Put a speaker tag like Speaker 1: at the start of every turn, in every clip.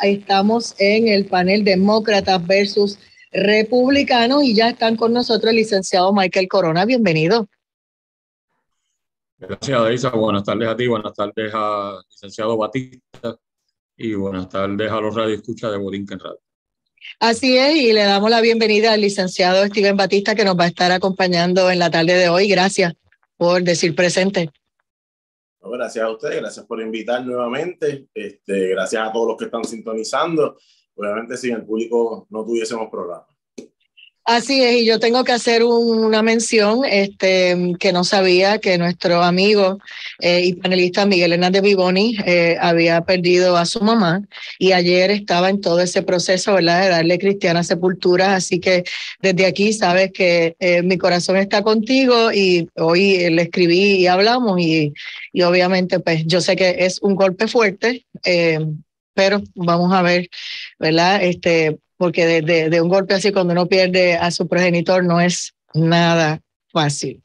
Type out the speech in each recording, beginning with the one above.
Speaker 1: Estamos en el panel Demócratas versus Republicanos y ya están con nosotros el licenciado Michael Corona. Bienvenido.
Speaker 2: Gracias, Deisa. Buenas tardes a ti, buenas tardes al licenciado Batista y buenas tardes a los radioescuchas de Borinquen Radio.
Speaker 1: Así es, y le damos la bienvenida al licenciado Steven Batista que nos va a estar acompañando en la tarde de hoy. Gracias por decir presente.
Speaker 3: Gracias a ustedes, gracias por invitar nuevamente. Este, gracias a todos los que están sintonizando. Obviamente, sin el público no tuviésemos programa.
Speaker 1: Así es, y yo tengo que hacer una mención este, que no sabía que nuestro amigo eh, y panelista Miguel Hernández Vivoni eh, había perdido a su mamá y ayer estaba en todo ese proceso, ¿verdad?, de darle cristiana sepultura. Así que desde aquí sabes que eh, mi corazón está contigo y hoy le escribí y hablamos y, y obviamente pues yo sé que es un golpe fuerte. pero vamos a ver, ¿verdad? Este, porque de, un golpe así cuando uno pierde a su progenitor no es nada fácil.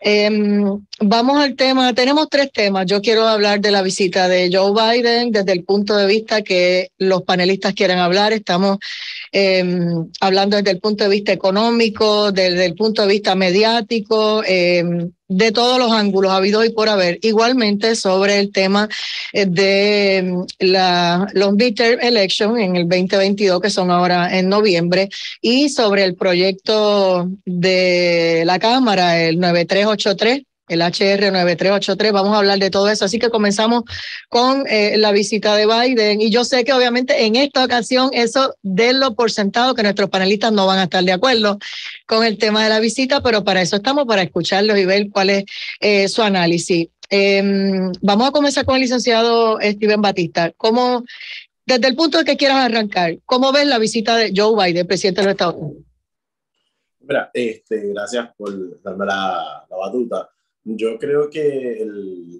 Speaker 1: Em, vamos al tema, tenemos tres temas. Yo quiero hablar de la visita de Joe Biden desde el punto de vista que los panelistas quieran hablar. Estamos em, hablando desde el punto de vista económico, desde el punto de vista mediático, eh, de todos los ángulos habido y por haber. Igualmente sobre el tema eh, de mm, la long midterm election en el 2022, que son ahora en noviembre, y sobre el proyecto de la Cámara, el 9383 el HR 9383. Vamos a hablar de todo eso. Así que comenzamos con eh, la visita de Biden. Y yo sé que obviamente en esta ocasión eso denlo por sentado que nuestros panelistas no van a estar de acuerdo con el tema de la visita, pero para eso estamos, para escucharlos y ver cuál es eh, su análisis. Em, vamos a comenzar con el licenciado Steven Batista. ¿Cómo, desde el punto de que quieras arrancar, cómo ves la visita de Joe Biden, presidente de los Estados Unidos?
Speaker 3: Este, gracias por darme la batuta. Yo creo que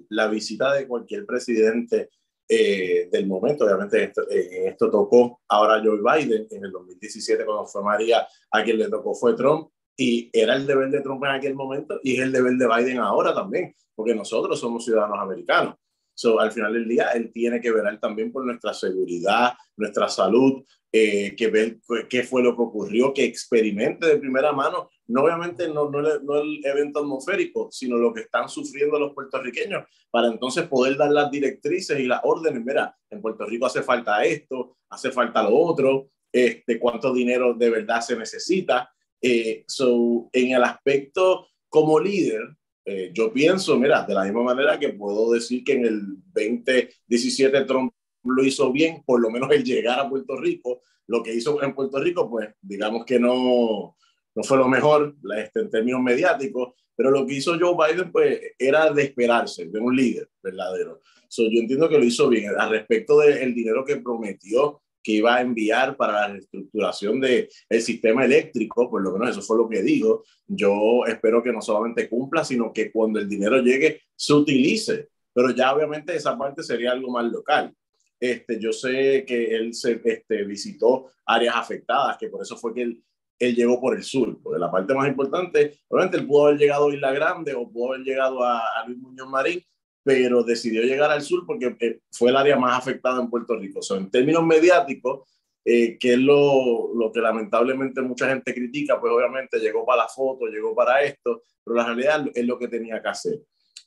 Speaker 3: la visita de cualquier presidente eh, del momento, obviamente esto, en esto tocó ahora Joe Biden, en el 2017 cuando fue María, a quien le tocó fue Trump, y era el deber de Trump en aquel momento y es el deber de Biden ahora también, porque nosotros somos ciudadanos americanos. So, al final del día, él tiene que velar también por nuestra seguridad, nuestra salud, eh, que ver qué fue lo que ocurrió, que experimente de primera mano, no obviamente no, no, no, el evento atmosférico, sino lo que están sufriendo los puertorriqueños, para entonces poder dar las directrices y las órdenes. Mira, en Puerto Rico hace falta esto, hace falta lo otro, este, cuánto dinero de verdad se necesita. Eh, so, en el aspecto como líder, eh, yo pienso, mira, de la misma manera que puedo decir que en el 2017 Trump lo hizo bien, por lo menos el llegar a Puerto Rico, lo que hizo en Puerto Rico, pues digamos que no, no fue lo mejor este, en términos mediáticos, pero lo que hizo Joe Biden, pues era de esperarse de un líder verdadero. So, yo entiendo que lo hizo bien. Al respecto del dinero que prometió, que iba a enviar para la reestructuración del el sistema eléctrico, por lo menos eso fue lo que dijo. Yo espero que no solamente cumpla, sino que cuando el dinero llegue se utilice. Pero ya obviamente esa parte sería algo más local. Este, yo sé que él se, este, visitó áreas afectadas, que por eso fue que él, él llegó por el sur, porque la parte más importante, obviamente él pudo haber llegado a Isla Grande o pudo haber llegado a, Luis Muñoz Marín, pero decidió llegar al sur porque eh, fue el área más afectada en Puerto Rico. O en términos mediáticos, eh, que es lo, lo, que lamentablemente mucha gente critica, pues obviamente llegó para la foto, llegó para esto, pero la realidad es lo que tenía que hacer.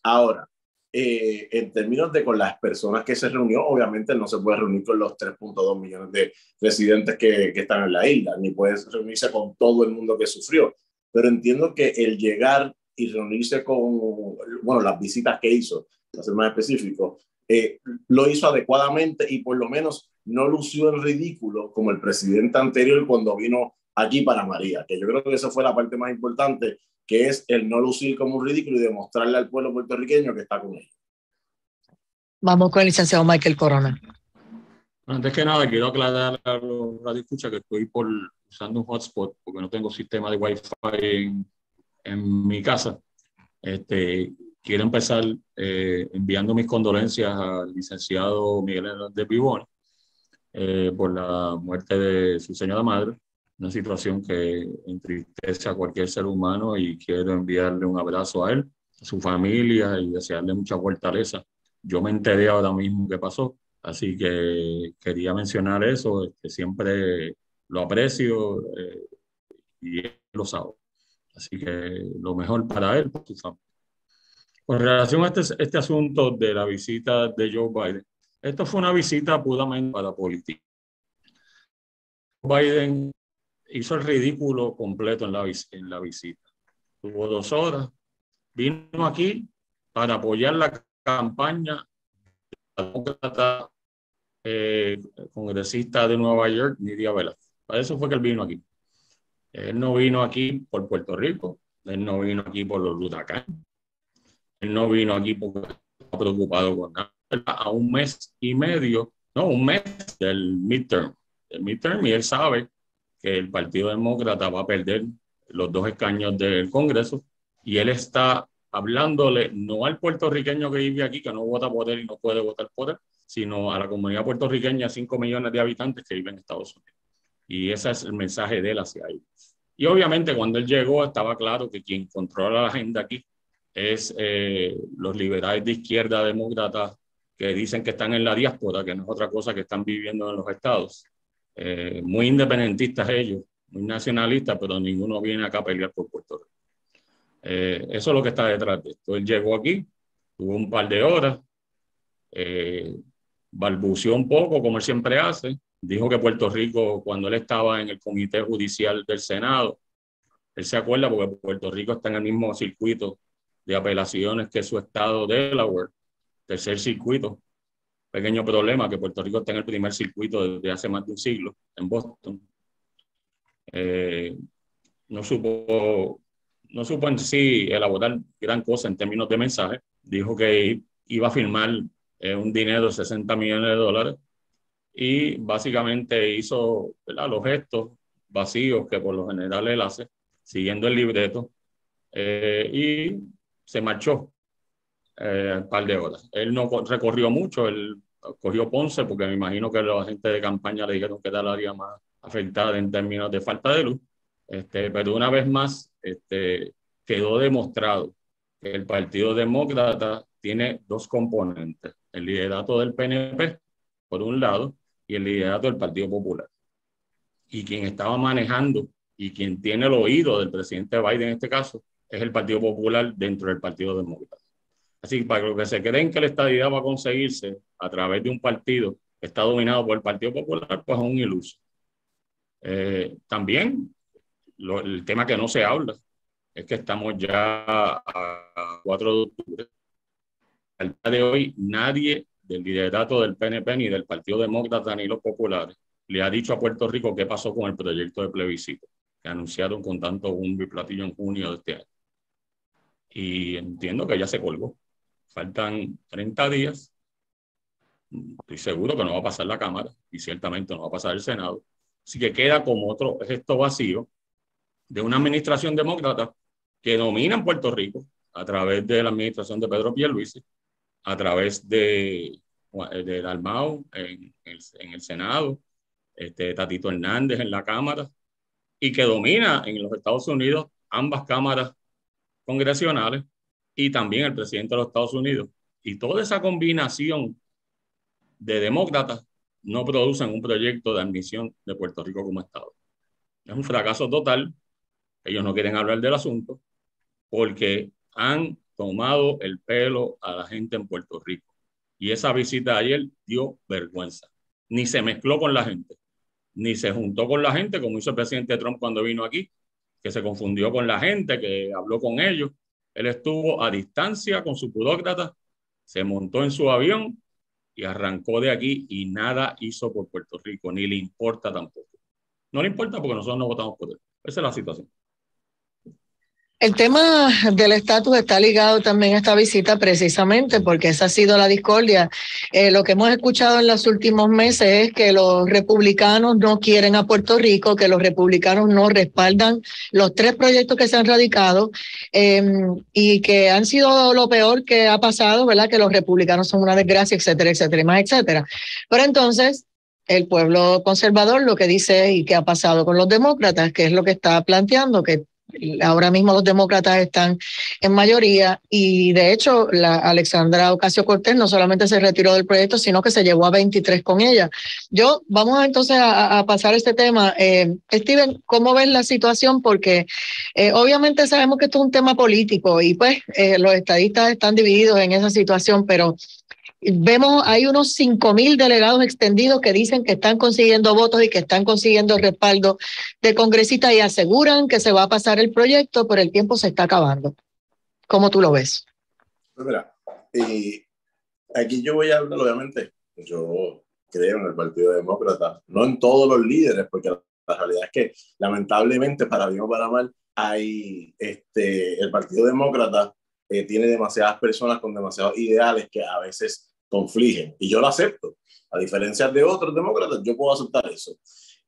Speaker 3: Ahora, eh, en términos de con las personas que se reunió, obviamente no se puede reunir con los 3.2 millones de residentes que, que, están en la isla, ni puede reunirse con todo el mundo que sufrió. Pero entiendo que el llegar y reunirse con, bueno, las visitas que hizo, para ser más específico, eh, lo hizo adecuadamente y por lo menos no lució en ridículo como el presidente anterior cuando vino aquí para María, que yo creo que esa fue la parte más importante, que es el no lucir como un ridículo y demostrarle al pueblo puertorriqueño que está con él.
Speaker 1: Vamos con el licenciado Michael Corona.
Speaker 2: Antes que nada, quiero aclarar a los radioescuchas que estoy por usando un hotspot porque no tengo sistema de Wi-Fi en, en mi casa. Este, quiero empezar eh, enviando mis condolencias al licenciado Miguel Hernández Pibón eh, por la muerte de su señora madre, una situación que entristece a cualquier ser humano y quiero enviarle un abrazo a él, a su familia y desearle mucha fortaleza. Yo me enteré ahora mismo qué pasó, Así que quería mencionar eso, que siempre lo aprecio eh, y lo sabe. Así que lo mejor para él, por su familia. Con relación a este, este asunto de la visita de Joe Biden, esto fue una visita puramente para política. Biden hizo el ridículo completo en la, en la visita. Tuvo dos horas, vino aquí para apoyar la campaña de la eh, congresista de Nueva York, Nidia Vela. Para eso fue que él vino aquí. Él no vino aquí por Puerto Rico, él no vino aquí por los huracanes, él no vino aquí porque estaba preocupado con nada. A un mes y medio, no, un mes del midterm, del midterm, y él sabe que el Partido Demócrata va a perder los dos escaños del Congreso y él está hablándole no al puertorriqueño que vive aquí, que no vota por él y no puede votar por él, sino a la comunidad puertorriqueña, 5 millones de habitantes que viven en Estados Unidos. Y ese es el mensaje de él hacia ellos. Y obviamente cuando él llegó estaba claro que quien controla la agenda aquí es eh, los liberales de izquierda demócratas que dicen que están en la diáspora, que no es otra cosa que están viviendo en los estados. Eh, muy independentistas ellos, muy nacionalistas, pero ninguno viene acá a pelear por Puerto Rico. Eh, eso es lo que está detrás de esto. Él llegó aquí, tuvo un par de horas, balbuceó un poco, como él siempre hace, dijo que Puerto Rico, cuando él estaba en el Comité Judicial del Senado, él se acuerda porque Puerto Rico está en el mismo circuito de apelaciones que su estado Delaware, tercer circuito. Pequeño problema que Puerto Rico está en el primer circuito desde hace más de un siglo, en Boston. Eh, no supo no supo en sí elaborar gran cosa en términos de mensaje. Dijo que iba a firmar eh, un dinero de 60 millones de dólares y básicamente hizo los gestos vacíos que por lo general él hace, siguiendo el libreto, eh, y se marchó eh, un par de horas. Él no recorrió mucho, él cogió Ponce porque me imagino que los agentes de campaña le dijeron que era la área más afectada en términos de falta de luz. Este, pero una vez más este, quedó demostrado que el Partido Demócrata tiene dos componentes, el liderato del PNP, por un lado, y el liderato del Partido Popular. Y quien estaba manejando y quien tiene el oído del presidente Biden en este caso es el Partido Popular dentro del Partido Demócrata. Así que para los que se creen que la estadidad va a conseguirse a través de un partido que está dominado por el Partido Popular, pues es un iluso. Eh, también el tema que no se habla es que estamos ya a 4 de octubre. Al día de hoy, nadie del liderato del PNP ni del Partido Demócrata ni los populares le ha dicho a Puerto Rico qué pasó con el proyecto de plebiscito que anunciaron con tanto bombo y platillo en junio de este año. Y entiendo que ya se colgó. Faltan 30 días. Estoy seguro que no va a pasar la Cámara y ciertamente no va a pasar el Senado. Así que queda como otro gesto vacío de una administración demócrata que domina en Puerto Rico a través de la administración de Pedro Pierluisi a través de, de Dalmau en, en, el Senado, este, Tatito Hernández en la Cámara, y que domina en los Estados Unidos ambas cámaras congresionales y también el presidente de los Estados Unidos. Y toda esa combinación de demócratas no producen un proyecto de admisión de Puerto Rico como Estado. Es un fracaso total. Ellos no quieren hablar del asunto porque han tomado el pelo a la gente en Puerto Rico. Y esa visita de ayer dio vergüenza. Ni se mezcló con la gente, ni se juntó con la gente como hizo el presidente Trump cuando vino aquí, que se confundió con la gente, que habló con ellos. Él estuvo a distancia con su pudócrata, se montó en su avión y arrancó de aquí y nada hizo por Puerto Rico, ni le importa tampoco. No le importa porque nosotros no votamos por él. Esa es la situación.
Speaker 1: El tema del estatus está ligado también a esta visita precisamente porque esa ha sido la discordia. Eh, lo que hemos escuchado en los últimos meses es que los republicanos no quieren a Puerto Rico, que los republicanos no respaldan los tres proyectos que se han radicado em, y que han sido lo peor que ha pasado, ¿verdad? Que los republicanos son una desgracia, etcétera, etcétera, más, etcétera. Pero entonces, el pueblo conservador lo que dice y que ha pasado con los demócratas, que es lo que está planteando, que Ahora mismo los demócratas están en mayoría y de hecho la Alexandra Ocasio Cortés no solamente se retiró del proyecto, sino que se llevó a 23 con ella. Yo, vamos entonces a, pasar este tema. Eh, Steven, ¿cómo ves la situación? Porque eh, obviamente sabemos que esto es un tema político y pues eh, los estadistas están divididos en esa situación, pero Vemos, hay unos 5 mil delegados extendidos que dicen que están consiguiendo votos y que están consiguiendo respaldo de congresistas y aseguran que se va a pasar el proyecto, pero el tiempo se está acabando. ¿Cómo tú lo ves?
Speaker 3: Pues mira, aquí yo voy a hablar, obviamente, yo creo en el Partido Demócrata, no en todos los líderes, porque la realidad es que lamentablemente, para bien o para mal, hay este, el Partido Demócrata eh, tiene demasiadas personas con demasiados ideales que a veces confligen. Y yo lo acepto. A diferencia de otros demócratas, yo puedo aceptar eso.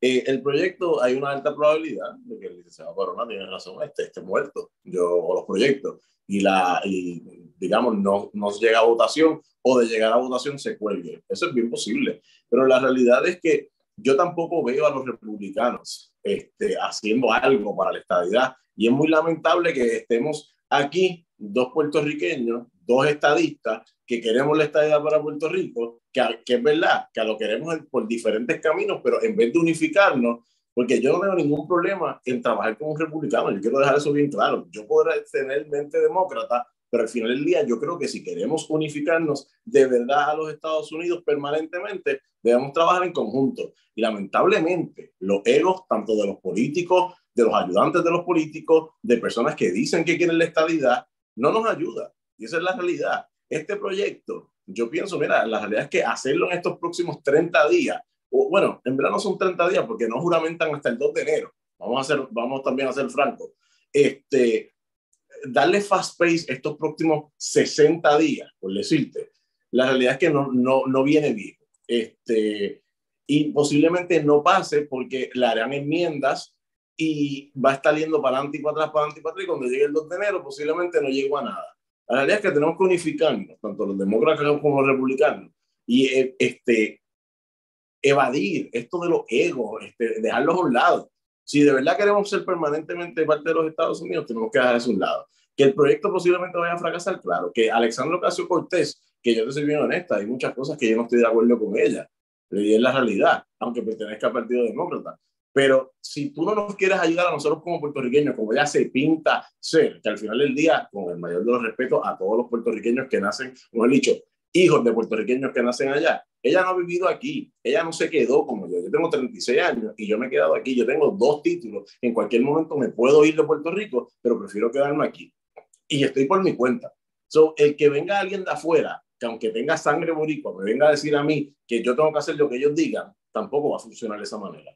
Speaker 3: Eh, el proyecto, hay una alta probabilidad de que el licenciado Corona tiene razón, este esté muerto, yo, o los proyectos, y, la, y digamos, no, no llega a votación o de llegar a votación se cuelgue. Eso es bien posible. Pero la realidad es que yo tampoco veo a los republicanos este, haciendo algo para la estabilidad. Y es muy lamentable que estemos aquí dos puertorriqueños, dos estadistas que queremos la estadía para Puerto Rico, que, que, es verdad, que lo queremos por diferentes caminos, pero en vez de unificarnos, porque yo no tengo ningún problema en trabajar con un republicano, yo quiero dejar eso bien claro, yo podré tener mente demócrata, pero al final del día yo creo que si queremos unificarnos de verdad a los Estados Unidos permanentemente, debemos trabajar en conjunto. Y lamentablemente los egos, tanto de los políticos, de los ayudantes de los políticos, de personas que dicen que quieren la estabilidad, no nos ayuda. Y esa es la realidad. Este proyecto, yo pienso, mira, la realidad es que hacerlo en estos próximos 30 días, o, bueno, en verdad no son 30 días porque no juramentan hasta el 2 de enero. Vamos, a hacer, vamos también a ser francos. Este, darle fast pace estos próximos 60 días, por decirte, la realidad es que no, no, no viene bien. Este, y posiblemente no pase porque le harán enmiendas y va a estar yendo para adelante y para atrás, para adelante y para atrás, y cuando llegue el 2 de enero posiblemente no llegue a nada. La realidad es que tenemos que unificarnos, tanto los demócratas como los republicanos, y eh, este, evadir esto de los egos, este, dejarlos a un lado. Si de verdad queremos ser permanentemente parte de los Estados Unidos, tenemos que dejar eso a un lado. Que el proyecto posiblemente vaya a fracasar, claro. Que Alexandro Ocasio Cortés, que yo te soy bien honesta, hay muchas cosas que yo no estoy de acuerdo con ella, y es la realidad, aunque pertenezca al Partido Demócrata. Pero si tú no nos quieres ayudar a nosotros como puertorriqueños, como ya se pinta ser, que al final del día, con el mayor de los respetos a todos los puertorriqueños que nacen, como he dicho, hijos de puertorriqueños que nacen allá, ella no ha vivido aquí, ella no se quedó como yo. Yo tengo 36 años y yo me he quedado aquí, yo tengo dos títulos, en cualquier momento me puedo ir de Puerto Rico, pero prefiero quedarme aquí. Y estoy por mi cuenta. So, el que venga alguien de afuera, que aunque tenga sangre boricua, me venga a decir a mí que yo tengo que hacer lo que ellos digan, tampoco va a funcionar de esa manera.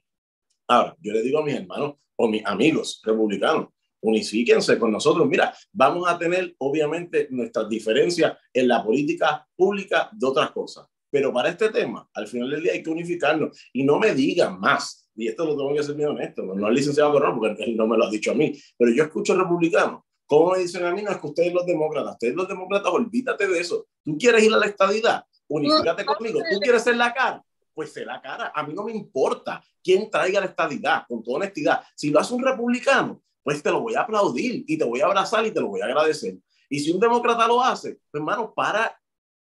Speaker 3: Ahora, yo le digo a mis hermanos o mis amigos republicanos, unifíquense con nosotros. Mira, vamos a tener obviamente nuestras diferencias en la política pública de otras cosas, pero para este tema, al final del día hay que unificarnos y no me digan más. Y esto lo tengo que ser bien honesto, no, no licenciado Corona porque él no me lo ha dicho a mí, pero yo escucho republicanos ¿Cómo me dicen a mí? No, es que ustedes los demócratas, ustedes los demócratas, olvídate de eso. Tú quieres ir a la estadidad, unifícate conmigo. Tú quieres ser la cara, pues sé la cara. A mí no me importa quién traiga la estadidad, con toda honestidad. Si lo hace un republicano, pues te lo voy a aplaudir y te voy a abrazar y te lo voy a agradecer. Y si un demócrata lo hace, pues hermano, para,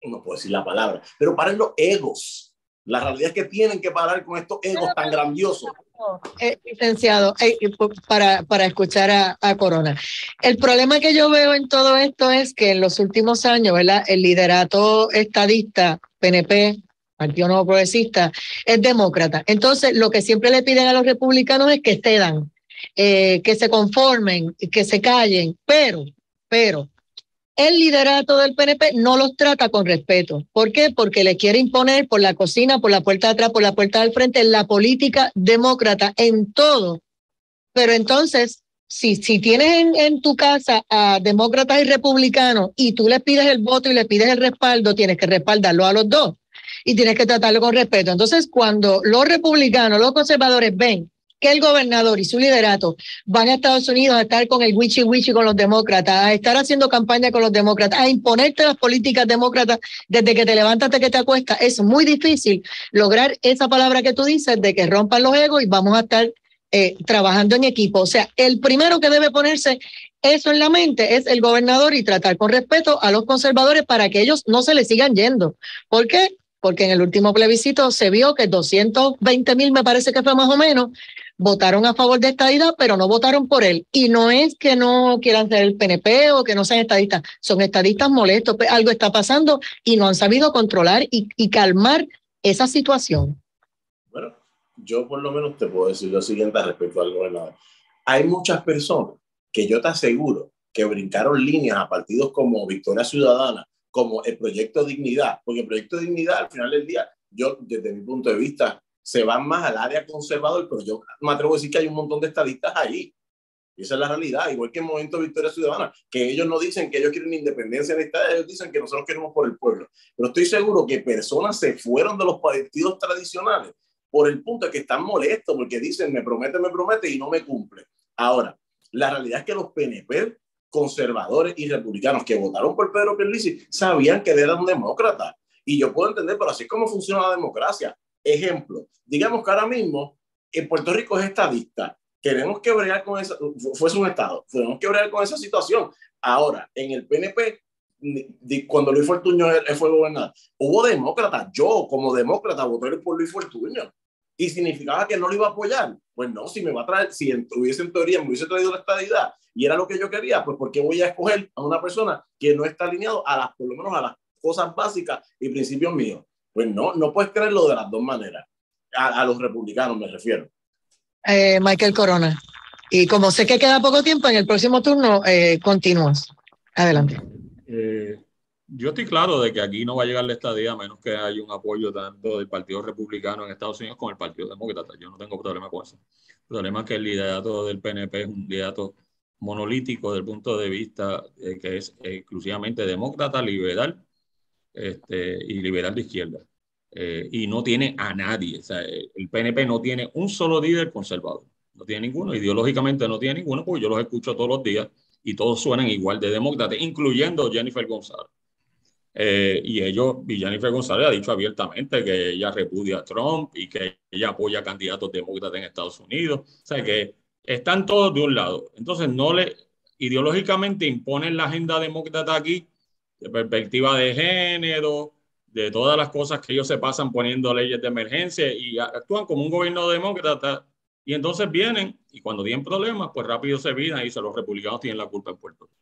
Speaker 3: no puedo decir la palabra, pero para los egos. La realidad es que tienen que parar con estos egos tan grandiosos.
Speaker 1: Eh, licenciado, eh, para, para escuchar a, a, Corona. El problema que yo veo en todo esto es que en los últimos años, ¿verdad? El liderato estadista, PNP, Partido Nuevo Progresista, es demócrata. Entonces, lo que siempre le piden a los republicanos es que cedan, eh, que se conformen, que se callen, pero, pero, el liderato del PNP no los trata con respeto. ¿Por qué? Porque le quiere imponer por la cocina, por la puerta de atrás, por la puerta del frente, la política demócrata en todo. Pero entonces, si, si tienes en, en, tu casa a demócratas y republicanos y tú le pides el voto y le pides el respaldo, tienes que respaldarlo a los dos y tienes que tratarlo con respeto. Entonces, cuando los republicanos, los conservadores ven que el gobernador y su liderato van a Estados Unidos a estar con el wichi wichi con los demócratas, a estar haciendo campaña con los demócratas, a imponerte las políticas demócratas desde que te levantas hasta que te acuestas, es muy difícil lograr esa palabra que tú dices de que rompan los egos y vamos a estar eh, trabajando en equipo. O sea, el primero que debe ponerse eso en la mente es el gobernador y tratar con respeto a los conservadores para que ellos no se le sigan yendo. ¿Por qué? Porque en el último plebiscito se vio que 220 mil, me parece que fue más o menos, votaron a favor de esta idea, pero no votaron por él. Y no es que no quieran ser el PNP o que no sean estadistas, son estadistas molestos, pues algo está pasando y no han sabido controlar y, y calmar esa situación.
Speaker 3: Bueno, yo por lo menos te puedo decir lo siguiente respecto al gobernador. Hay muchas personas que yo te aseguro que brincaron líneas a partidos como Victoria Ciudadana, como el Proyecto Dignidad, porque el Proyecto Dignidad al final del día, yo desde mi punto de vista, se van más al área conservador, pero yo me atrevo a decir que hay un montón de estadistas ahí. Y esa es la realidad, igual que en el Movimiento Victoria Ciudadana, que ellos no dicen que ellos quieren independencia de Estado, ellos dicen que nosotros queremos por el pueblo. Pero estoy seguro que personas se fueron de los partidos tradicionales por el punto de que están molestos, porque dicen, me promete, me promete y no me cumple. Ahora, la realidad es que los PNP conservadores y republicanos que votaron por Pedro Pierluisi sabían que él era un demócrata. Y yo puedo entender, pero así es como funciona la democracia. Ejemplo, digamos que ahora mismo en Puerto Rico es estadista. Tenemos que bregar con esa, fuese un estado, tenemos que bregar con esa situación. Ahora, en el PNP, cuando Luis Fortuño fue gobernador, hubo demócratas. Yo, como demócrata, voté por Luis Fortuño y significaba que no lo iba a apoyar. Pues no, si me va a traer, si hubiese en teoría me hubiese traído la estadidad y era lo que yo quería, pues ¿por qué voy a escoger a una persona que no está alineado a las, por lo menos a las cosas básicas y principios míos? Pues no, no puedes creerlo de las dos maneras. A, los republicanos me refiero.
Speaker 1: Eh, Michael Corona. Y como sé que queda poco tiempo, en el próximo turno eh, continúas. Adelante.
Speaker 2: Eh, yo estoy claro de que aquí no va a llegar la estadía a menos que haya un apoyo tanto del Partido Republicano en Estados Unidos como el Partido Demócrata. Yo no tengo problema con eso. El problema es que el liderato del PNP es un liderato monolítico desde el punto de vista eh, que es exclusivamente demócrata, liberal este, y liberal de izquierda. Eh, y no tiene a nadie. Sea, el PNP no tiene un solo líder conservador. No tiene ninguno. Ideológicamente no tiene ninguno porque yo los escucho todos los días y todos suenan igual de demócratas, incluyendo Jennifer González. Eh, y ellos, y Jennifer González ha dicho abiertamente que ella repudia a Trump y que ella apoya a candidatos demócratas en Estados Unidos. O sea, que están todos de un lado. Entonces, no le ideológicamente imponen la agenda demócrata aquí, de perspectiva de género, de todas las cosas que ellos se pasan poniendo leyes de emergencia y actúan como un gobierno demócrata. Y entonces vienen y cuando tienen problemas, pues rápido se vienen y dicen los republicanos tienen la culpa en Puerto Rico.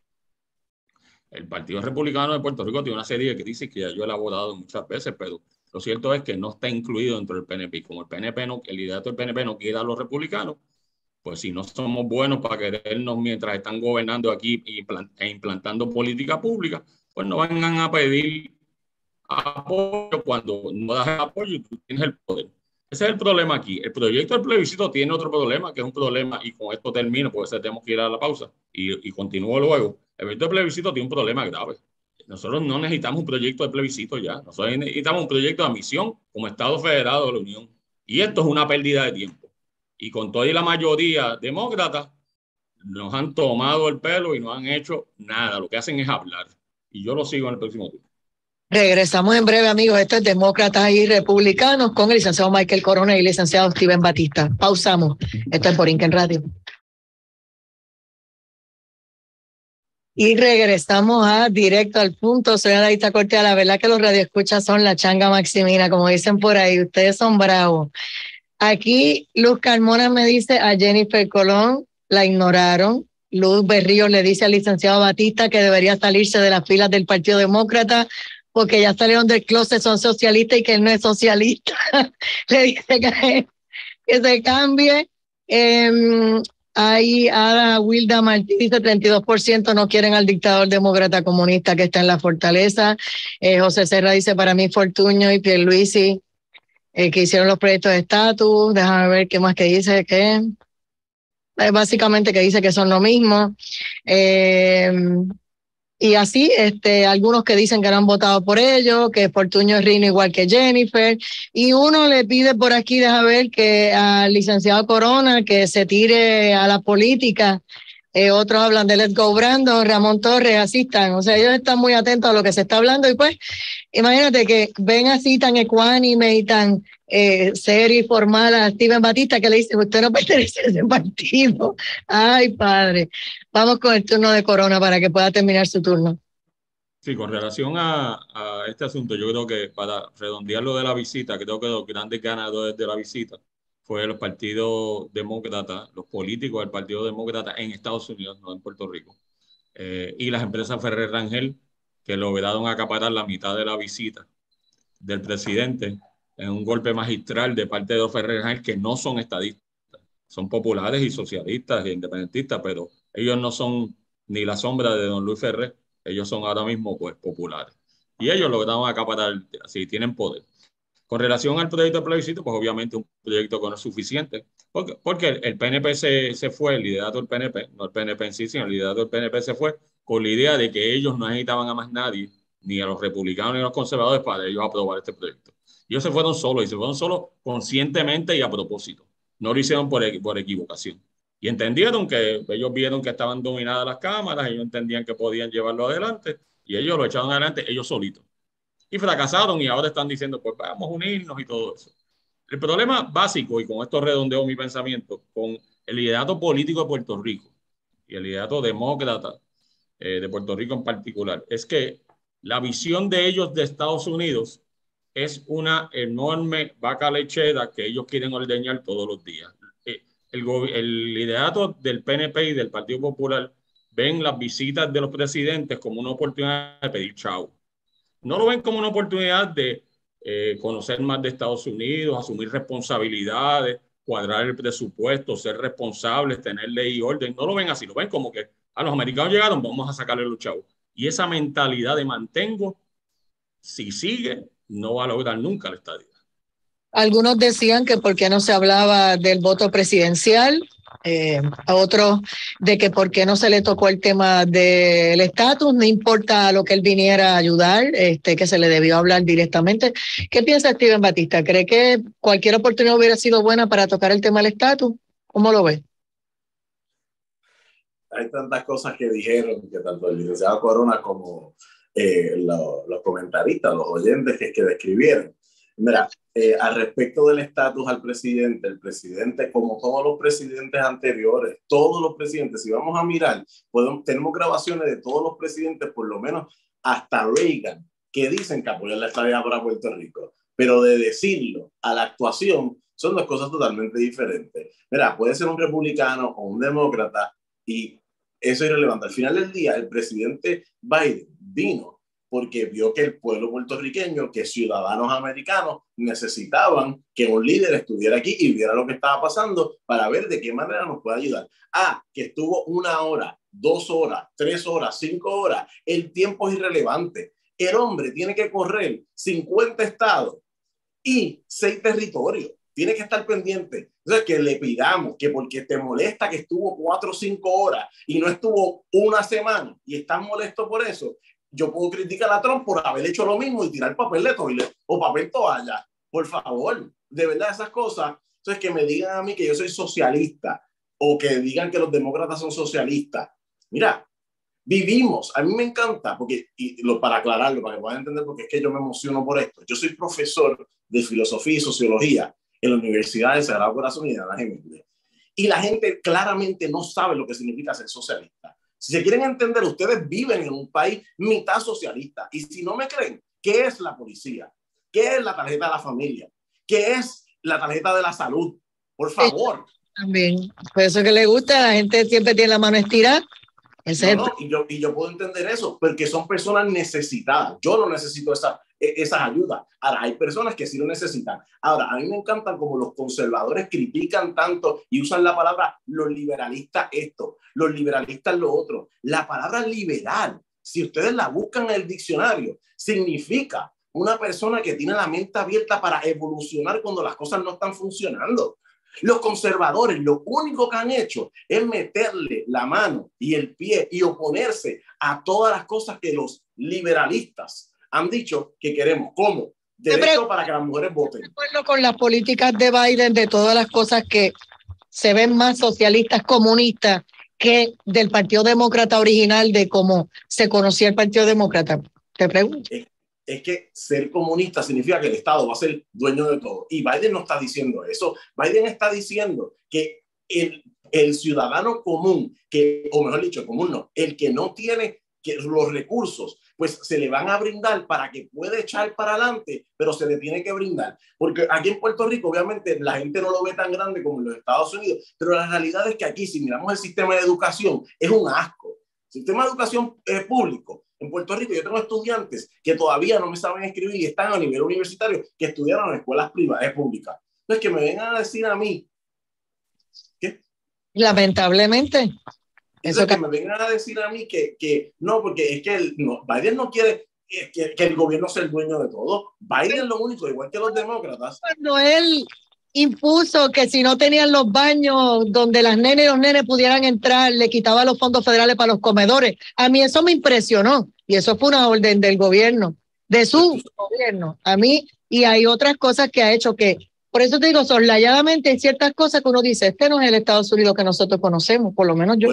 Speaker 2: El Partido Republicano de Puerto Rico tiene una serie que dice que ya yo he elaborado muchas veces, pero lo cierto es que no está incluido dentro del PNP. Como el PNP no, el liderato del PNP no quiere a los republicanos, pues si no somos buenos para querernos mientras están gobernando aquí e implantando política pública, pues no vengan a pedir apoyo cuando no das apoyo y tú tienes el poder. Ese es el problema aquí. El proyecto del plebiscito tiene otro problema, que es un problema, y con esto termino, porque tenemos que ir a la pausa y, continúo luego el proyecto de plebiscito tiene un problema grave. Nosotros no necesitamos un proyecto de plebiscito ya. Nosotros necesitamos un proyecto de admisión como Estado federado de la Unión. Y esto es una pérdida de tiempo. Y con toda la mayoría demócrata nos han tomado el pelo y no han hecho nada. Lo que hacen es hablar. Y yo lo sigo en el próximo tiempo.
Speaker 1: Regresamos en breve, amigos. Esto es Demócratas y Republicanos con el licenciado Michael Corona y el licenciado Steven Batista. Pausamos. Esto es por Inken Radio. Y regresamos a directo al punto. Soy Adaita Cortea. La verdad que los radioescuchas son la changa maximina, como dicen por ahí. Ustedes son bravos. Aquí Luz Carmona me dice a Jennifer Colón, la ignoraron. Luz Berrío le dice al licenciado Batista que debería salirse de las filas del Partido Demócrata porque ya salieron del closet, son socialistas y que él no es socialista. le dice que, se cambie. Eh, Ahí Ada Wilda Martí dice 32% no quieren al dictador demócrata comunista que está en la fortaleza. Eh, José Serra dice para mí Fortuño y Pierluisi eh, que hicieron los proyectos de estatus. Déjame ver qué más que dice que eh, básicamente que dice que son lo mismo. Eh, y así, este, algunos que dicen que no han votado por ellos, que Fortuño es Rino igual que Jennifer, y uno le pide por aquí, deja ver, que al licenciado Corona que se tire a la política. Eh, otros hablan de Let's Go Brando, Ramón Torres, así están. O sea, ellos están muy atentos a lo que se está hablando y pues, imagínate que ven así tan ecuánime y tan eh, serio y formal a Steven Batista que le dice, usted no pertenece a ese partido. Ay, padre. Vamos con el turno de Corona para que pueda terminar su turno.
Speaker 2: Sí, con relación a, este asunto, yo creo que para redondear lo de la visita, creo que los grandes ganadores de la visita fue el Partido Demócrata, los políticos del Partido Demócrata en Estados Unidos, no en Puerto Rico, eh, y las empresas Ferrer Rangel, que lograron acaparar la mitad de la visita del presidente en un golpe magistral de parte de los Ferrer Rangel, que no son estadistas, son populares y socialistas e independentistas, pero ellos no son ni la sombra de don Luis Ferrer ellos son ahora mismo pues, populares. Y ellos lograron acaparar, así tienen poder. Con relación al proyecto de plebiscito, pues obviamente un proyecto que no es suficiente, porque, porque el PNP se, se fue, el liderato del PNP, no el PNP en sí, sino el liderato del PNP se fue con la idea de que ellos no necesitaban a más nadie, ni a los republicanos ni a los conservadores, para ellos aprobar este proyecto. Ellos se fueron solos y se fueron solos conscientemente y a propósito. No lo hicieron por, por equivocación y entendieron que ellos vieron que estaban dominadas las cámaras, ellos entendían que podían llevarlo adelante y ellos lo echaron adelante ellos solitos. Y fracasaron y ahora están diciendo, pues vamos a unirnos y todo eso. El problema básico, y con esto redondeo mi pensamiento, con el liderato político de Puerto Rico y el liderato demócrata eh, de Puerto Rico en particular, es que la visión de ellos de Estados Unidos es una enorme vaca lechera que ellos quieren ordeñar todos los días el, liderato del PNP y del Partido Popular ven las visitas de los presidentes como una oportunidad de pedir chau. No lo ven como una oportunidad de eh, conocer más de Estados Unidos, asumir responsabilidades, cuadrar el presupuesto, ser responsables, tener ley y orden. No lo ven así, lo ven como que a los americanos llegaron, vamos a sacarle los chavos. Y esa mentalidad de mantengo, si sigue, no va a lograr nunca el estadio.
Speaker 1: Algunos decían que por qué no se hablaba del voto presidencial, eh, a otros de que por qué no se le tocó el tema del estatus, no importa lo que él viniera a ayudar, este, que se le debió hablar directamente. ¿Qué piensa Steven Batista? ¿Cree que cualquier oportunidad hubiera sido buena para tocar el tema del estatus? ¿Cómo lo ve?
Speaker 3: Hay tantas cosas que dijeron que tanto el licenciado Corona como eh, los comentaristas, los oyentes que, que describieron. Mira, eh, al respecto del estatus al presidente, el presidente, como todos los presidentes anteriores, todos los presidentes, si vamos a mirar, podemos, tenemos grabaciones de todos los presidentes, por lo menos hasta Reagan, que dicen que apoyan la estabilidad para Puerto Rico, pero de decirlo a la actuación son dos cosas totalmente diferentes. Mira, puede ser un republicano o un demócrata y eso es irrelevante. Al final del día, el presidente Biden vino porque vio que el pueblo puertorriqueño, que ciudadanos americanos necesitaban que un líder estuviera aquí y viera lo que estaba pasando para ver de qué manera nos puede ayudar. Ah, que estuvo una hora, dos horas, tres horas, cinco horas, el tiempo es irrelevante. El hombre tiene que correr 50 estados y seis territorios. Tiene que estar pendiente. Entonces, que le pidamos que porque te molesta que estuvo cuatro o cinco horas y no estuvo una semana y estás molesto por eso, yo puedo criticar a Trump por haber hecho lo mismo y tirar papel de toilet o papel toalla. Por favor, de verdad esas cosas. Entonces, que me digan a mí que yo soy socialista o que digan que los demócratas son socialistas. Mira, vivimos, a mí me encanta, porque, y lo, para aclararlo, para que puedan entender, porque es que yo me emociono por esto. Yo soy profesor de filosofía y sociología en la Universidad de Sagrado Corazón y de la Gemelia. Y la gente claramente no sabe lo que significa ser socialista. Si se quieren entender, ustedes viven en un país mitad socialista. Y si no me creen, ¿qué es la policía? ¿Qué es la tarjeta de la familia? ¿Qué es la tarjeta de la salud? Por favor.
Speaker 1: También. Por eso que le gusta, la gente siempre tiene la mano estirada.
Speaker 3: Y, yo, y yo puedo entender eso, porque son personas necesitadas. Yo no necesito esa, e, esas ayudas. Ahora, hay personas que sí lo necesitan. Ahora, a mí me encantan como los conservadores critican tanto y usan la palabra los liberalistas esto, los liberalistas lo otro. La palabra liberal, si ustedes la buscan en el diccionario, significa una persona que tiene la mente abierta para evolucionar cuando las cosas no están funcionando. Los conservadores lo único que han hecho es meterle la mano y el pie y oponerse a todas las cosas que los liberalistas han dicho que queremos. ¿Cómo? Derecho para que las mujeres voten. De
Speaker 1: acuerdo con las políticas de Biden, de todas las cosas que se ven más socialistas comunistas que del Partido Demócrata original, de cómo se conocía el Partido Demócrata. Te pregunto.
Speaker 3: es que ser comunista significa que el Estado va a ser dueño de todo. Y Biden no está diciendo eso. Biden está diciendo que el, el ciudadano común, que, o mejor dicho, común no, el que no tiene que los recursos, pues se le van a brindar para que pueda echar para adelante, pero se le tiene que brindar. Porque aquí en Puerto Rico, obviamente, la gente no lo ve tan grande como en los Estados Unidos, pero la realidad es que aquí, si miramos el sistema de educación, es un asco. sistema de educación eh, público. En Puerto Rico yo tengo estudiantes que todavía no me saben escribir y están a nivel universitario, que estudiaron en escuelas privadas, eh, públicas. Entonces, que me vengan a decir a mí,
Speaker 1: ¿qué? Lamentablemente.
Speaker 3: Eso que, me vengan a decir a mí que, que no, porque es que el, no, Biden no quiere que, que, el gobierno sea el dueño de todo. Biden lo único, igual que los demócratas.
Speaker 1: Cuando él impuso que si no tenían los baños donde las nenes y los nenes pudieran entrar, le quitaba los fondos federales para los comedores. A mí eso me impresionó y eso fue una orden del gobierno, de su gobierno. A mí, y hay otras cosas que ha hecho que, por eso te digo, soslayadamente hay ciertas cosas que uno dice, este no es el Estados Unidos que nosotros conocemos, por lo menos yo.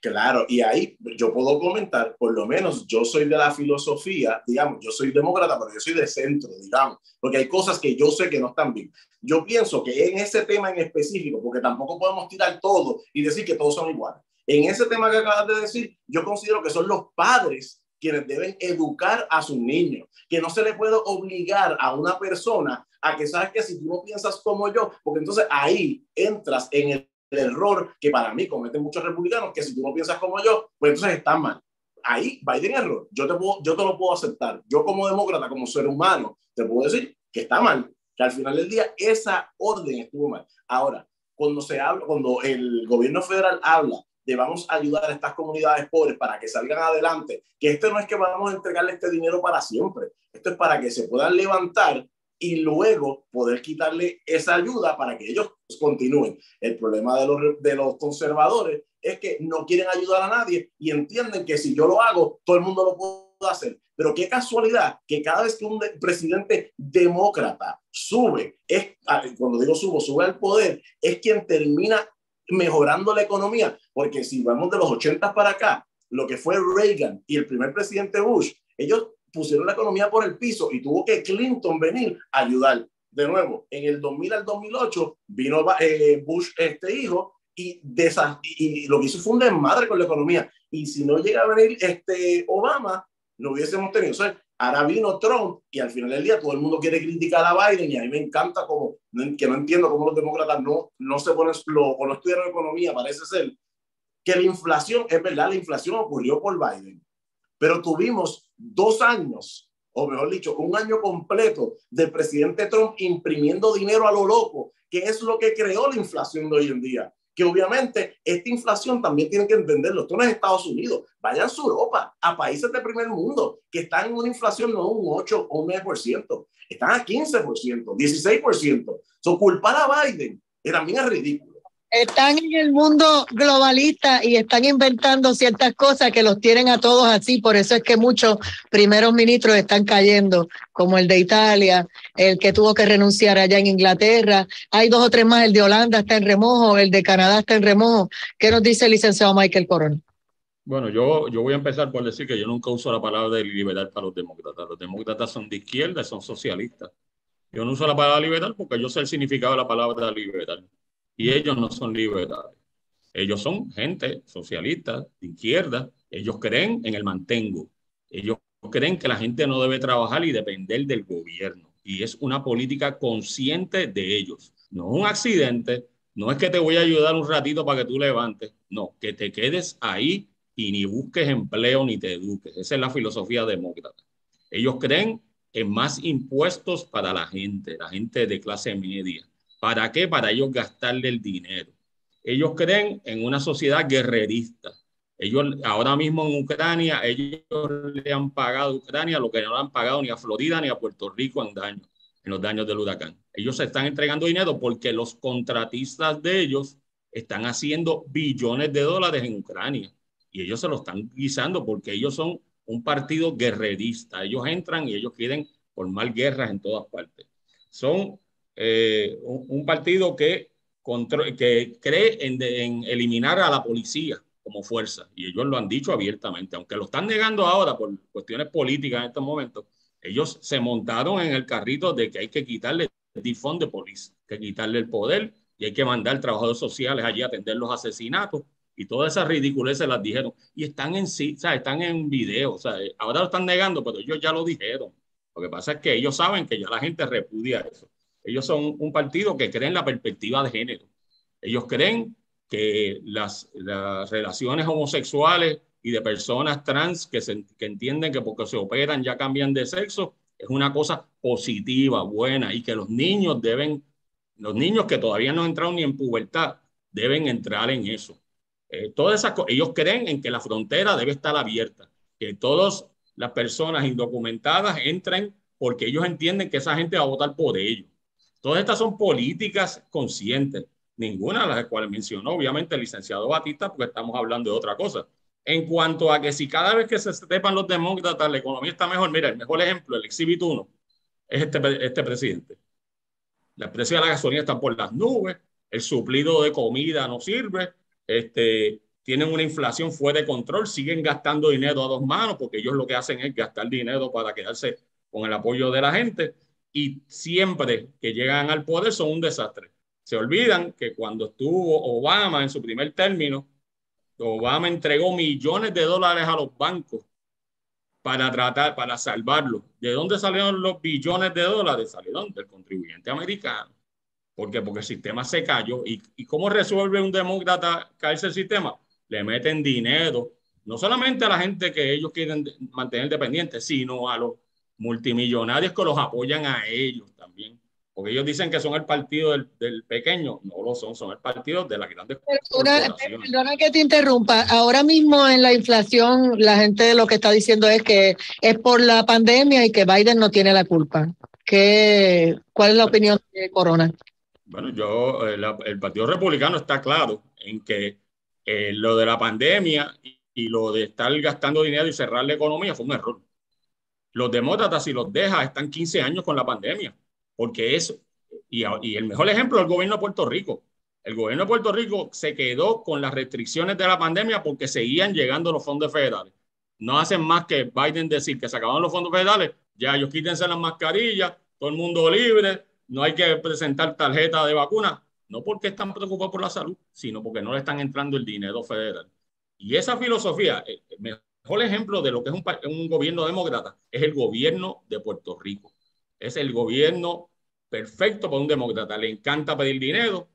Speaker 3: Claro, y ahí yo puedo comentar, por lo menos yo soy de la filosofía, digamos, yo soy demócrata, pero yo soy de centro, digamos, porque hay cosas que yo sé que no están bien. Yo pienso que en ese tema en específico, porque tampoco podemos tirar todo y decir que todos son iguales. En ese tema que acabas de decir, yo considero que son los padres quienes deben educar a sus niños, que no se le puede obligar a una persona a que sabes que si tú no piensas como yo, porque entonces ahí entras en el el error que para mí cometen muchos republicanos, que si tú no piensas como yo, pues entonces está mal. Ahí, Biden error. Yo te, puedo, yo te lo puedo aceptar. Yo como demócrata, como ser humano, te puedo decir que está mal, que al final del día esa orden estuvo mal. Ahora, cuando se habla, cuando el gobierno federal habla de vamos a ayudar a estas comunidades pobres para que salgan adelante, que esto no es que vamos a entregarle este dinero para siempre, esto es para que se puedan levantar y luego poder quitarle esa ayuda para que ellos continúen. El problema de los, de los conservadores es que no quieren ayudar a nadie y entienden que si yo lo hago, todo el mundo lo puede hacer. Pero qué casualidad que cada vez que un presidente demócrata sube, es, ah, cuando digo subo, sube al poder, es quien termina mejorando la economía. Porque si vamos de los 80 para acá, lo que fue Reagan y el primer presidente Bush, ellos pusieron la economía por el piso y tuvo que Clinton venir a ayudar. De nuevo, en el 2000 al 2008 vino eh, Bush, este hijo, y, y lo que hizo fue un desmadre con la economía. Y si no llega a venir este Obama, no hubiésemos tenido. O ahora vino Trump y al final del día todo el mundo quiere criticar a Biden y a mí me encanta como, que no entiendo cómo los demócratas no, no se ponen, lo, o no estudiaron economía, parece ser, que la inflación, es verdad, la inflación ocurrió por Biden pero tuvimos dos años, o mejor dicho, un año completo del presidente Trump imprimiendo dinero a lo loco, que es lo que creó la inflación de hoy en día. Que obviamente esta inflación también tienen que entenderlo. Esto no es Estados Unidos. Vayan a Europa, a países del primer mundo, que están en una inflación no un 8 o un 9%. Están a 15%, 16%. So, culpar a Biden también es ridículo
Speaker 1: están en el mundo globalista y están inventando ciertas cosas que los tienen a todos así. Por eso es que muchos primeros ministros están cayendo, como el de Italia, el que tuvo que renunciar allá en Inglaterra. Hay dos o tres más, el de Holanda está en remojo, el de Canadá está en remojo. ¿Qué nos dice el licenciado Michael Corona?
Speaker 2: Bueno, yo, yo voy a empezar por decir que yo nunca uso la palabra de liberal para los demócratas. Los demócratas son de izquierda, son socialistas. Yo no uso la palabra liberal porque yo sé el significado de la palabra liberal y ellos no son liberales. Ellos son gente socialista, de izquierda, ellos creen en el mantengo, ellos creen que la gente no debe trabajar y depender del gobierno. Y es una política consciente de ellos. No es un accidente, no es que te voy a ayudar un ratito para que tú levantes, no, que te quedes ahí y ni busques empleo ni te eduques. Esa es la filosofía demócrata. Ellos creen en más impuestos para la gente, la gente de clase media. ¿Para qué? Para ellos gastarle el dinero. Ellos creen en una sociedad guerrerista. Ellos ahora mismo en Ucrania, ellos le han pagado a Ucrania lo que no le han pagado ni a Florida ni a Puerto Rico en daños, en los daños del huracán. Ellos se están entregando dinero porque los contratistas de ellos están haciendo billones de dólares en Ucrania y ellos se lo están guisando porque ellos son un partido guerrerista. Ellos entran y ellos quieren formar guerras en todas partes. Son eh, un, partido que, que cree en, eliminar a la policía como fuerza, y ellos lo han dicho abiertamente, aunque lo están negando ahora por cuestiones políticas en estos momentos, Ellos se montaron en el carrito de que hay que quitarle el defund de policía, que quitarle el poder y hay que mandar trabajadores sociales allí a atender los asesinatos. Y todas esas ridiculeces las dijeron. Y están en sí, o sea, están en video, o sea, ahora lo están negando, pero ellos ya lo dijeron. Lo que pasa es que ellos saben que ya la gente repudia eso. Ellos son un partido que cree en la perspectiva de género. Ellos creen que las, las relaciones homosexuales y de personas trans que, se, que entienden que porque se operan ya cambian de sexo, es una cosa positiva, buena, y que los niños deben, los niños que todavía no han entrado ni en pubertad, deben entrar en eso. Eh, todas esas ellos creen en que la frontera debe estar abierta, que todas las personas indocumentadas entren porque ellos entienden que esa gente va a votar por ellos. Todas estas son políticas conscientes, ninguna de las cuales mencionó obviamente el licenciado Batista, porque estamos hablando de otra cosa en cuanto a que si cada vez que se sepan los demócratas la economía está mejor, mira, el mejor ejemplo, el Exhibit 1, es este, este presidente. La precio de la gasolina está por las nubes, el suplido de comida no sirve, este, tienen una inflación fuera de control, siguen gastando dinero a dos manos porque ellos lo que hacen es gastar dinero para quedarse con el apoyo de la gente y siempre que llegan al poder son un desastre. Se olvidan que cuando estuvo Obama en su primer término, Obama entregó millones de dólares a los bancos para tratar, para salvarlos. ¿De dónde salieron los billones de dólares? Salieron del contribuyente americano. ¿Por qué? Porque el sistema se cayó. ¿Y, y cómo resuelve un demócrata caerse el sistema? Le meten dinero, no solamente a la gente que ellos quieren mantener dependientes, sino a los multimillonarios que los apoyan a ellos también porque ellos dicen que son el partido del, del, pequeño, no lo son, son el partido de las grandes
Speaker 1: perdona, perdona que te interrumpa, ahora mismo en la inflación la gente lo que está diciendo es que es por la pandemia y que Biden no tiene la culpa. ¿Qué, ¿Cuál es la opinión de Corona?
Speaker 2: Bueno, yo, el, eh, el Partido Republicano está claro en que eh, lo de la pandemia y, y lo de estar gastando dinero y cerrar la economía fue un error. Los demócratas, si los deja, están 15 años con la pandemia porque es, y, y, el mejor ejemplo es el gobierno de Puerto Rico. El gobierno de Puerto Rico se quedó con las restricciones de la pandemia porque seguían llegando los fondos federales. No hacen más que Biden decir que se acabaron los fondos federales, ya ellos quítense las mascarillas, todo el mundo libre, no hay que presentar tarjeta de vacuna, no porque están preocupados por la salud, sino porque no le están entrando el dinero federal. Y esa filosofía, el mejor ejemplo de lo que es un, gobierno demócrata, es el gobierno de Puerto Rico es el gobierno perfecto para un demócrata. Le encanta pedir dinero,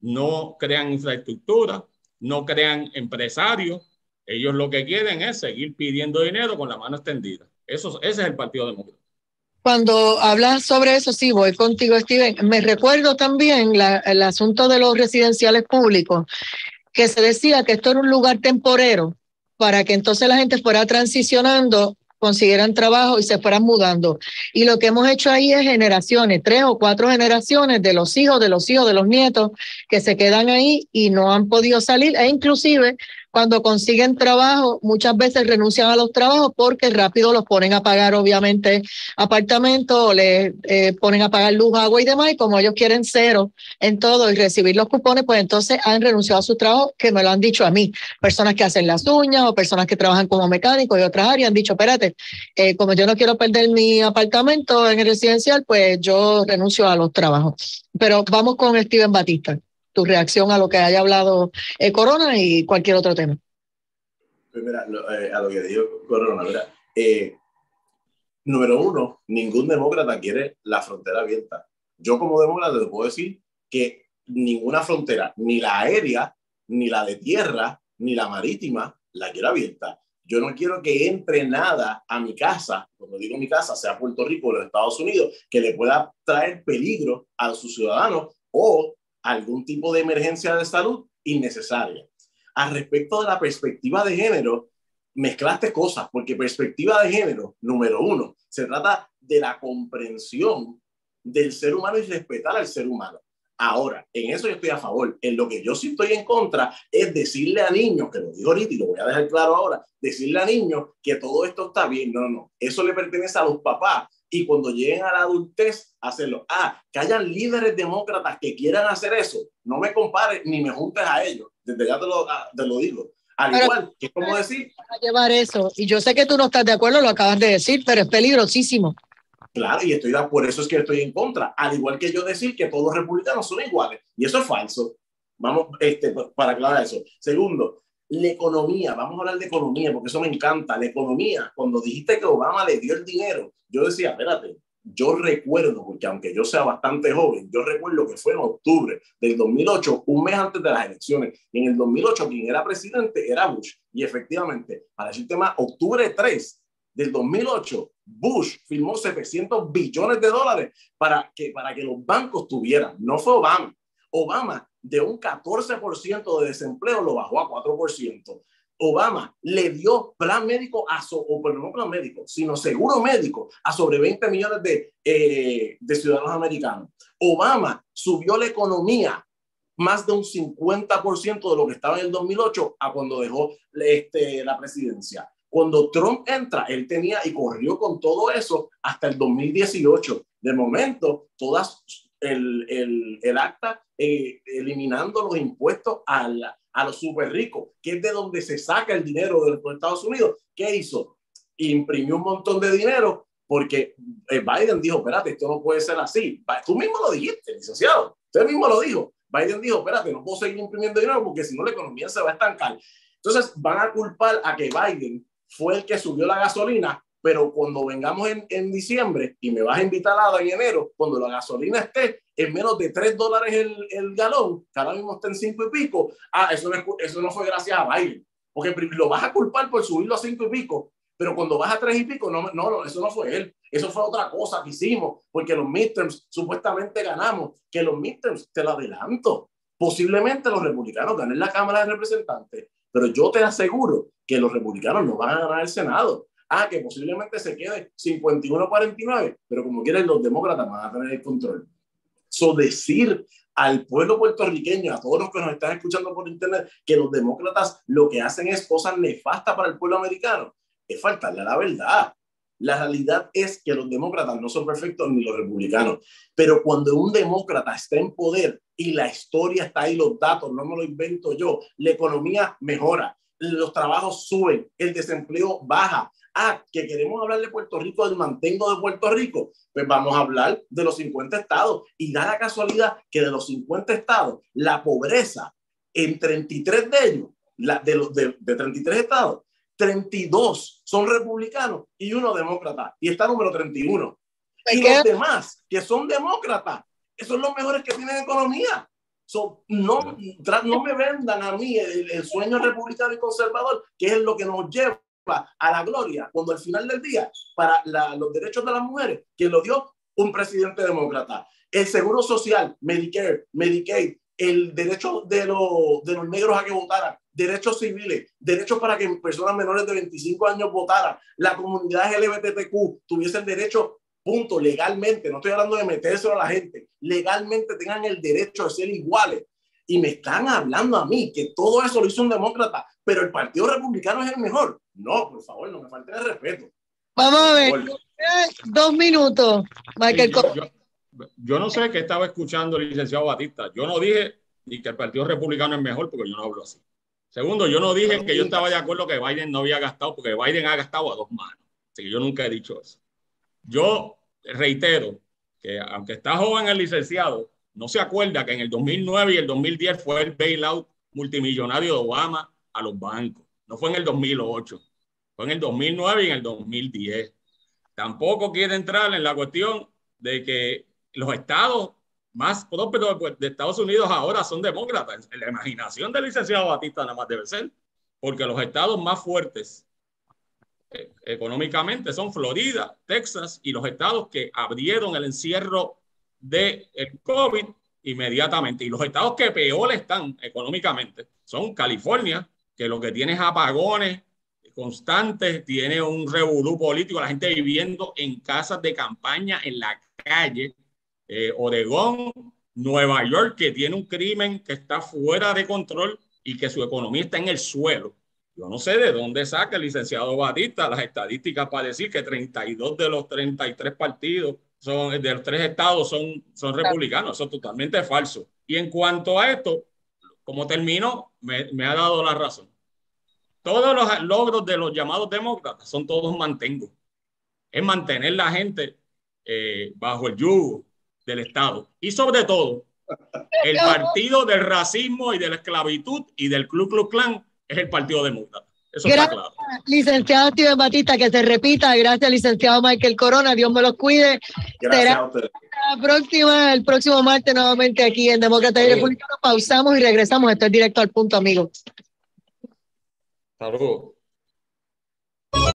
Speaker 2: no crean infraestructura, no crean empresarios. Ellos lo que quieren es seguir pidiendo dinero con la mano extendida. Eso, ese es el Partido Demócrata.
Speaker 1: Cuando hablas sobre eso, sí, voy contigo, Steven. Me recuerdo también el asunto de los residenciales públicos, que se decía que esto era un lugar temporero para que entonces la gente fuera transicionando consiguieran trabajo y se fueran mudando. Y lo que hemos hecho ahí es generaciones, tres o cuatro generaciones de los hijos, de los hijos, de los nietos que se quedan ahí y no han podido salir e inclusive cuando consiguen trabajo, muchas veces renuncian a los trabajos porque rápido los ponen a pagar, obviamente, apartamentos, les eh, ponen a pagar luz, agua y demás, y como ellos quieren cero en todo y recibir los cupones, pues entonces han renunciado a su trabajo, que me lo han dicho a mí. Personas que hacen las uñas o personas que trabajan como mecánicos y otras áreas han dicho, espérate, eh, como yo no quiero perder mi apartamento en el residencial, pues yo renuncio a los trabajos. Pero vamos con Steven Batista tu reacción a lo que haya hablado eh, Corona y cualquier otro tema.
Speaker 3: Pues eh, a lo que dijo Corona, mira, eh, número uno, ningún demócrata quiere la frontera abierta. Yo como demócrata te puedo decir que ninguna frontera, ni la aérea, ni la de tierra, ni la marítima, la quiero abierta. Yo no quiero que entre nada a mi casa, cuando digo mi casa, sea Puerto Rico o los Estados Unidos, que le pueda traer peligro a sus ciudadanos o algún tipo de emergencia de salud innecesaria. Al respecto de la perspectiva de género, mezclaste cosas, porque perspectiva de género, número uno, se trata de la comprensión del ser humano y respetar al ser humano. Ahora, en eso yo estoy a favor. En lo que yo sí estoy en contra es decirle a niños, que lo digo ahorita y lo voy a dejar claro ahora, decirle a niños que todo esto está bien. No, no, no. Eso le pertenece a los papás y cuando lleguen a la adultez, hacerlo. Ah, que hayan líderes demócratas que quieran hacer eso. No me compares ni me juntes a ellos. Desde ya te lo, ah, te lo digo. Al igual, que es como decir.
Speaker 1: llevar eso. Y yo sé que tú no estás de acuerdo, lo acabas de decir, pero es peligrosísimo.
Speaker 3: Claro, y estoy por eso es que estoy en contra. Al igual que yo decir que todos los republicanos son iguales. Y eso es falso. Vamos, este, para aclarar eso. Segundo, la economía. Vamos a hablar de economía porque eso me encanta. La economía. Cuando dijiste que Obama le dio el dinero, yo decía, espérate, yo recuerdo, porque aunque yo sea bastante joven, yo recuerdo que fue en octubre del 2008, un mes antes de las elecciones. Y en el 2008 quien era presidente era Bush. Y efectivamente, para decirte más, octubre 3 del 2008, Bush firmó 700 billones de dólares para que, para que los bancos tuvieran. No fue Obama. Obama de un 14% de desempleo lo bajó a 4%. Obama le dio plan médico a, o pero no plan médico, sino seguro médico a sobre 20 millones de, eh, de ciudadanos americanos. Obama subió la economía más de un 50% de lo que estaba en el 2008 a cuando dejó este, la presidencia. Cuando Trump entra, él tenía y corrió con todo eso hasta el 2018. De momento, todas el, el, el acta eh, eliminando los impuestos a, a los super ricos, que es de donde se saca el dinero de los Estados Unidos. ¿Qué hizo? Imprimió un montón de dinero porque eh, Biden dijo, espérate, esto no puede ser así. Tú mismo lo dijiste, licenciado. Usted mismo lo dijo. Biden dijo, espérate, no puedo seguir imprimiendo dinero porque si no la economía se va a estancar. Entonces van a culpar a que Biden fue el que subió la gasolina pero cuando vengamos en, en, diciembre y me vas a invitar a en enero, cuando la gasolina esté en menos de 3 dólares el, el galón, que ahora mismo está en 5 y pico, ah, eso no, eso no fue gracias a Biden, porque lo vas a culpar por subirlo a 5 y pico, pero cuando vas a 3 y pico, no, no, eso no fue él, eso fue otra cosa que hicimos, porque los midterms supuestamente ganamos, que los midterms, te lo adelanto, posiblemente los republicanos ganen la Cámara de Representantes, pero yo te aseguro que los republicanos no van a ganar el Senado Ah, que posiblemente se quede 51-49, pero como quieren los demócratas van a tener el control. So decir al pueblo puertorriqueño, a todos los que nos están escuchando por internet, que los demócratas lo que hacen es cosas nefastas para el pueblo americano, es faltarle a la verdad. La realidad es que los demócratas no son perfectos ni los republicanos, pero cuando un demócrata está en poder y la historia está ahí, los datos, no me lo invento yo, la economía mejora, los trabajos suben, el desempleo baja, ah, que queremos hablar de Puerto Rico, del mantengo de Puerto Rico, pues vamos a hablar de los 50 estados. Y da la casualidad que de los 50 estados, la pobreza en 33 de ellos, la, de, los, de, 33 estados, 32 son republicanos y uno demócrata. Y está número 31. Y los demás, que son demócratas, esos son los mejores que tienen economía. no, no me vendan a mí el, el, sueño republicano y conservador, que es lo que nos lleva a la gloria, cuando al final del día, para los derechos de las mujeres, que lo dio un presidente demócrata. El seguro social, Medicare, Medicaid, el derecho de, los de los negros a que votaran, derechos civiles, derechos para que personas menores de 25 años votaran, la comunidad LGBTQ tuviese el derecho, punto, legalmente, no estoy hablando de meterse a la gente, legalmente tengan el derecho de ser iguales. Y me están hablando a mí que todo eso lo hizo un demócrata, pero el Partido Republicano es el mejor. No, por favor, no me falte el respeto.
Speaker 1: Vamos a ver. Dos minutos, Michael.
Speaker 2: yo, no sé qué estaba escuchando el licenciado Batista. Yo no dije ni que el Partido Republicano es mejor porque yo no hablo así. Segundo, yo no dije que yo estaba de acuerdo que Biden no había gastado porque Biden ha gastado a dos manos. Así que yo nunca he dicho eso. Yo reitero que aunque está joven el licenciado, no se acuerda que en el 2009 y el 2010 fue el bailout multimillonario de Obama a los bancos. No fue en el 2008, fue en el 2009 y en el 2010. Tampoco quiere entrar en la cuestión de que los estados más prósperos de Estados Unidos ahora son demócratas. La imaginación del licenciado Batista nada más debe ser, porque los estados más fuertes eh, económicamente son Florida, Texas y los estados que abrieron el encierro el COVID inmediatamente. Y los estados que peor están económicamente son California, que lo que tiene es apagones constantes, tiene un revolú político, la gente viviendo en casas de campaña en la calle, eh, Oregón, Nueva York, que tiene un crimen que está fuera de control y que su economía está en el suelo. Yo no sé de dónde saca el licenciado Batista las estadísticas para decir que 32 de los 33 partidos son, de los tres estados son, son republicanos. Eso es totalmente falso. Y en cuanto a esto, como terminó, me, me ha dado la razón. Todos los logros de los llamados demócratas son todos mantengo. Es mantener la gente eh, bajo el yugo del Estado. Y sobre todo, el partido del racismo y de la esclavitud y del Ku Klux Klan es el partido demócrata. Eso
Speaker 1: Gracias,
Speaker 2: está claro.
Speaker 1: Licenciado Steven Batista, que se repita. Gracias, licenciado Michael Corona. Dios me los cuide.
Speaker 3: Gracias
Speaker 1: Será
Speaker 3: a ustedes.
Speaker 1: la próxima, el próximo martes nuevamente aquí en Demócrata y. Republicano. Pausamos y regresamos. Esto es directo al punto, amigos.
Speaker 2: Hasta luego.